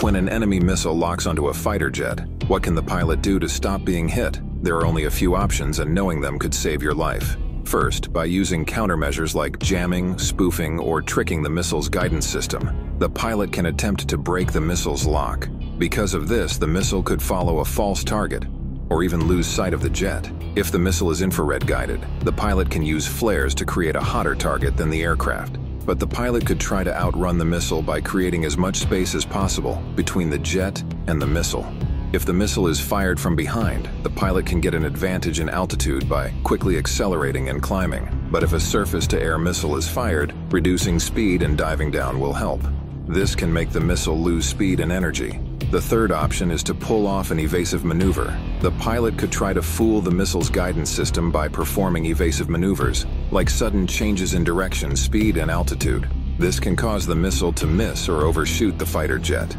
When an enemy missile locks onto a fighter jet, what can the pilot do to stop being hit? There are only a few options and knowing them could save your life. First, by using countermeasures like jamming, spoofing, or tricking the missile's guidance system, the pilot can attempt to break the missile's lock. Because of this, the missile could follow a false target, or even lose sight of the jet. If the missile is infrared guided, the pilot can use flares to create a hotter target than the aircraft. But the pilot could try to outrun the missile by creating as much space as possible between the jet and the missile. If the missile is fired from behind, the pilot can get an advantage in altitude by quickly accelerating and climbing. But if a surface-to-air missile is fired, reducing speed and diving down will help. This can make the missile lose speed and energy. The third option is to pull off an evasive maneuver. The pilot could try to fool the missile's guidance system by performing evasive maneuvers, like sudden changes in direction, speed, and altitude. This can cause the missile to miss or overshoot the fighter jet.